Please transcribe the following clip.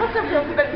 crois que ça fait un peu mal.